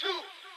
two.